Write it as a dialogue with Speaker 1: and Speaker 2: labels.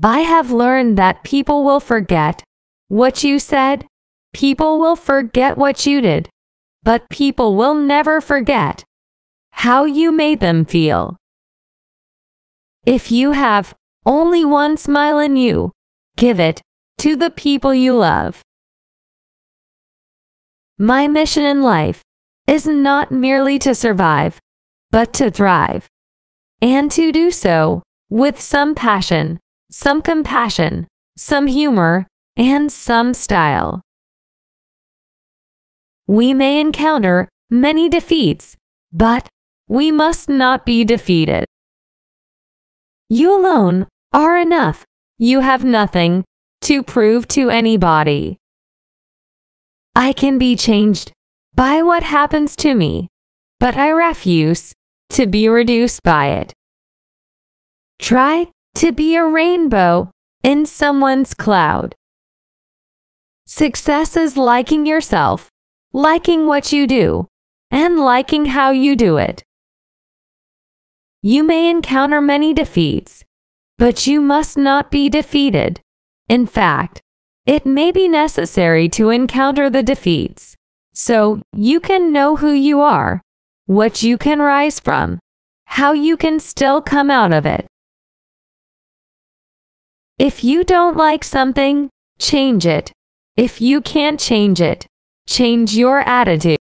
Speaker 1: I have learned that people will forget what you said, people will forget what you did, but people will never forget how you made them feel. If you have only one smile in you, give it to the people you love. My mission in life is not merely to survive, but to thrive. And to do so with some passion, some compassion, some humor, and some style. We may encounter many defeats, but we must not be defeated. You alone are enough. You have nothing to prove to anybody. I can be changed by what happens to me, but I refuse to be reduced by it. Try to be a rainbow in someone's cloud. Success is liking yourself, liking what you do, and liking how you do it. You may encounter many defeats, but you must not be defeated. In fact, it may be necessary to encounter the defeats, so you can know who you are, what you can rise from, how you can still come out of it. If you don't like something, change it. If you can't change it, change your attitude.